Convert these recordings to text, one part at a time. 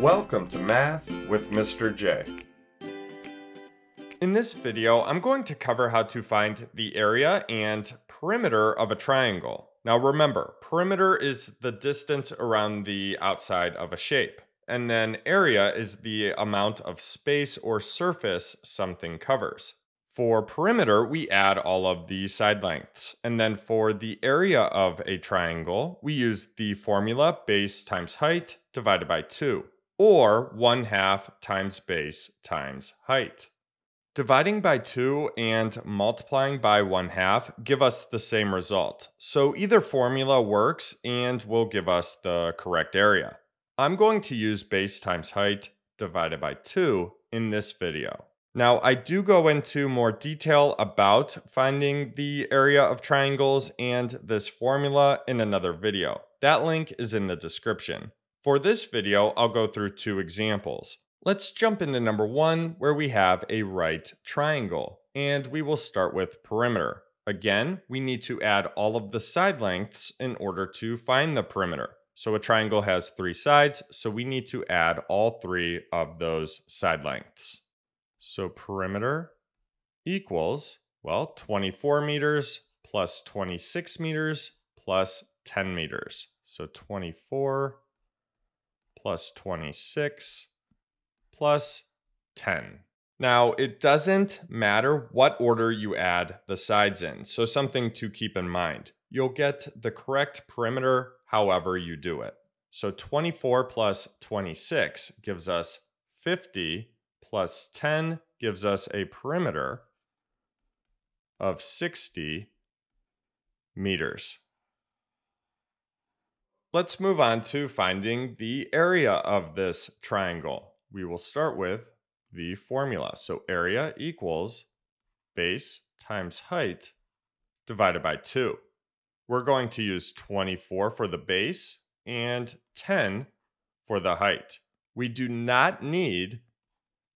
Welcome to Math with Mr. J. In this video, I'm going to cover how to find the area and perimeter of a triangle. Now remember, perimeter is the distance around the outside of a shape, and then area is the amount of space or surface something covers. For perimeter, we add all of the side lengths. And then for the area of a triangle, we use the formula base times height divided by 2, or 1 half times base times height. Dividing by 2 and multiplying by 1 half give us the same result. So either formula works and will give us the correct area. I'm going to use base times height divided by 2 in this video. Now, I do go into more detail about finding the area of triangles and this formula in another video. That link is in the description. For this video, I'll go through two examples. Let's jump into number one, where we have a right triangle, and we will start with perimeter. Again, we need to add all of the side lengths in order to find the perimeter. So a triangle has three sides, so we need to add all three of those side lengths. So perimeter equals, well, 24 meters plus 26 meters plus 10 meters. So 24 plus 26 plus 10. Now, it doesn't matter what order you add the sides in, so something to keep in mind. You'll get the correct perimeter however you do it. So 24 plus 26 gives us 50 plus 10 gives us a perimeter of 60 meters. Let's move on to finding the area of this triangle. We will start with the formula. So area equals base times height divided by 2. We're going to use 24 for the base and 10 for the height. We do not need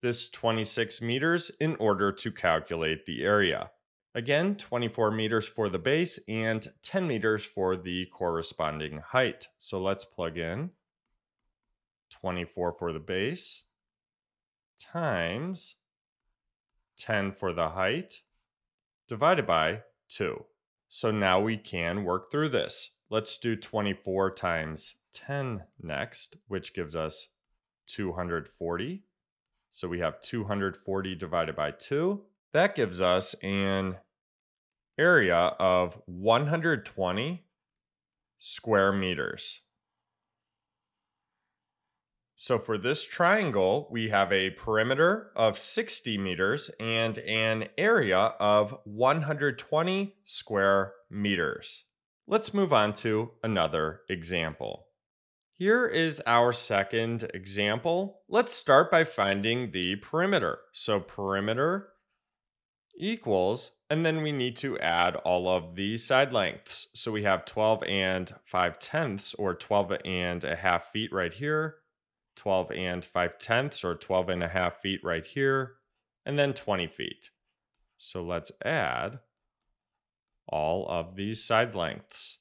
this 26 meters in order to calculate the area. Again, 24 meters for the base and 10 meters for the corresponding height. So let's plug in 24 for the base times 10 for the height divided by 2. So now we can work through this. Let's do 24 times 10 next, which gives us 240. So we have 240 divided by 2. That gives us an area of 120 square meters. So for this triangle, we have a perimeter of 60 meters and an area of 120 square meters. Let's move on to another example. Here is our second example. Let's start by finding the perimeter. So perimeter equals, and then we need to add all of the side lengths. So we have 12 and 5 tenths or 12 and a half feet right here, 12 and 5 tenths or 12 and a half feet right here, and then 20 feet. So let's add all of these side lengths.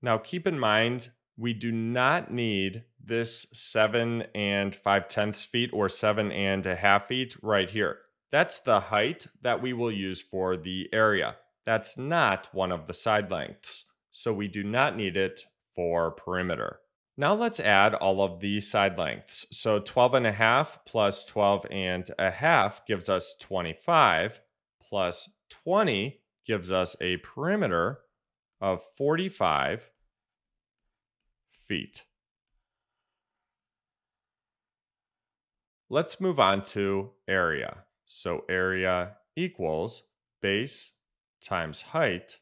Now keep in mind, we do not need this seven and five tenths feet or seven and a half feet right here. That's the height that we will use for the area. That's not one of the side lengths, so we do not need it for perimeter. Now let's add all of these side lengths. So 12 and a half plus 12 and a half gives us 25 plus 20 gives us a perimeter of 45 feet. Let's move on to area. So area equals base times height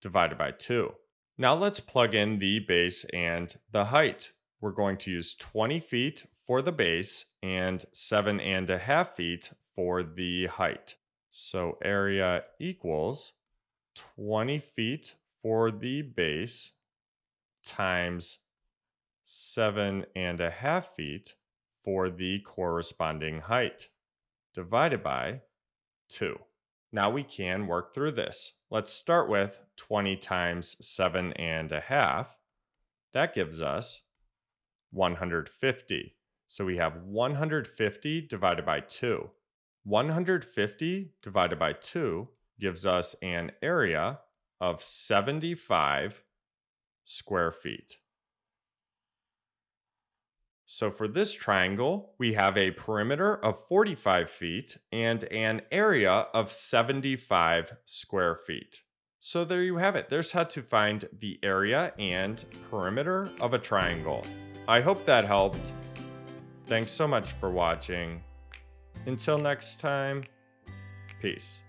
divided by 2. Now let's plug in the base and the height. We're going to use 20 feet for the base and seven and a half feet for the height. So area equals 20 feet for the base times seven and a half feet for the corresponding height, divided by 2. Now we can work through this. Let's start with 20 times seven and a half. That gives us 150. So we have 150 divided by 2. 150 divided by 2 gives us an area of 75 square feet. So for this triangle, we have a perimeter of 45 feet and an area of 75 square feet. So there you have it. There's how to find the area and perimeter of a triangle. I hope that helped. Thanks so much for watching. Until next time, peace.